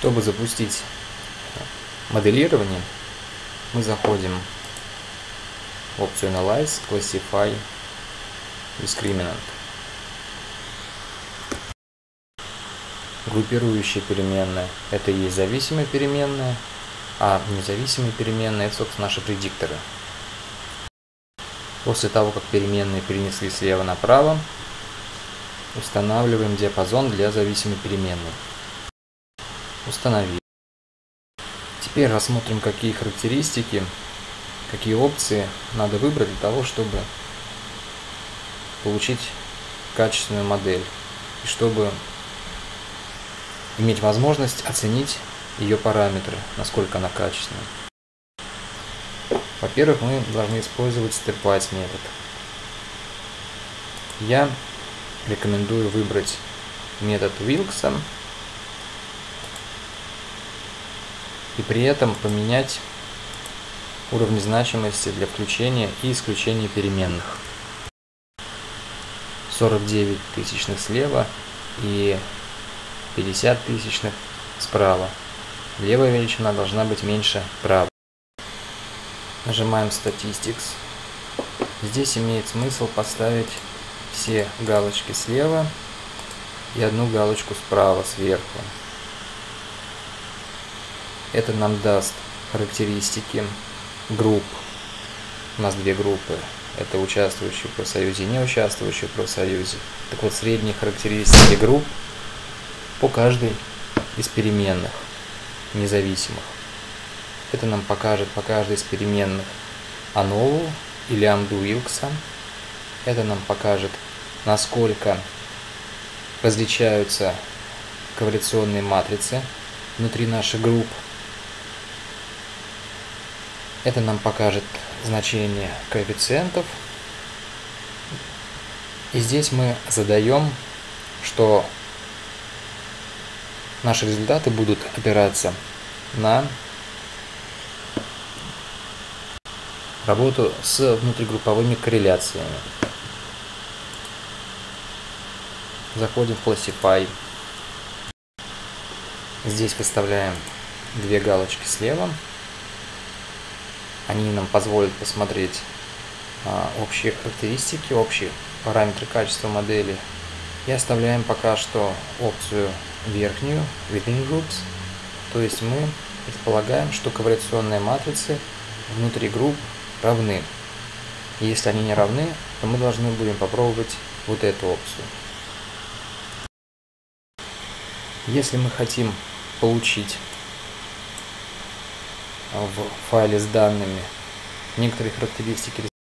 Чтобы запустить моделирование, мы заходим в опцию Analyze, Classify, Discriminant. Группирующая переменная – это и зависимая переменная, а независимые переменные – это, собственно, наши предикторы. После того, как переменные перенесли слева направо, устанавливаем диапазон для зависимой переменной. Установили. Теперь рассмотрим, какие характеристики, какие опции надо выбрать для того, чтобы получить качественную модель и чтобы иметь возможность оценить ее параметры, насколько она качественная. Во-первых, мы должны использовать stepwise метод. Я рекомендую выбрать метод Wilkson и при этом поменять уровни значимости для включения и исключения переменных. 49 тысячных слева и 50 тысячных справа. Левая величина должна быть меньше правой. Нажимаем Statistics. Здесь имеет смысл поставить все галочки слева и одну галочку справа сверху. Это нам даст характеристики групп. У нас две группы. Это участвующие в профсоюзе и не участвующие в профсоюзе. Так вот, средние характеристики групп по каждой из переменных независимых. Это нам покажет по каждой из переменных ANOVU или AMDU Илкса. Это нам покажет, насколько различаются корреляционные матрицы внутри наших групп. Это нам покажет значение коэффициентов. И здесь мы задаем, что наши результаты будут опираться на работу с внутригрупповыми корреляциями. Заходим в Classify. Здесь выставляем две галочки слева. Они нам позволят посмотреть а, общие характеристики, общие параметры качества модели. И оставляем пока что опцию верхнюю, Within Groups. То есть мы предполагаем, что корреляционные матрицы внутри групп равны. Если они не равны, то мы должны будем попробовать вот эту опцию. Если мы хотим получить в файле с данными некоторые характеристики